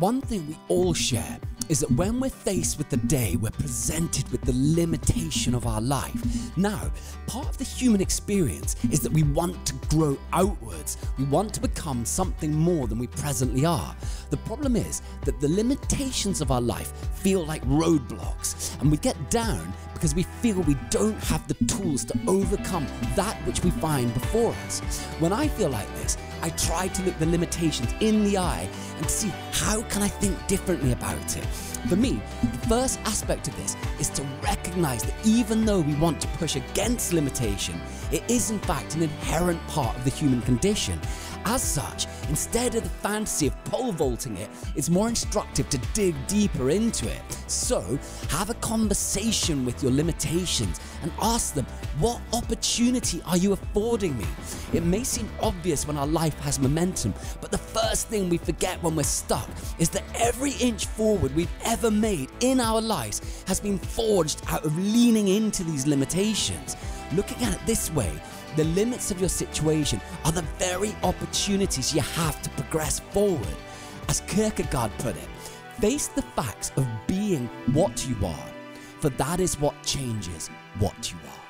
One thing we all share is that when we're faced with the day, we're presented with the limitation of our life. Now, part of the human experience is that we want to grow outwards. We want to become something more than we presently are. The problem is that the limitations of our life feel like roadblocks, and we get down because we feel we don't have the tools to overcome that which we find before us. When I feel like this, I try to look the limitations in the eye and see how can I think differently about it. For me, the first aspect of this is to recognize that even though we want to push against limitation, it is in fact an inherent part of the human condition. As such, instead of the fantasy of pole vaulting it, it's more instructive to dig deeper into it. So, have a conversation with your limitations and ask them, what opportunity are you affording me? It may seem obvious when our life has momentum, but the first thing we forget when we're stuck is that every inch forward we've ever made in our lives has been forged out of leaning into these limitations. Looking at it this way, the limits of your situation are the very opportunities you have to progress forward. As Kierkegaard put it, face the facts of being what you are, for that is what changes what you are.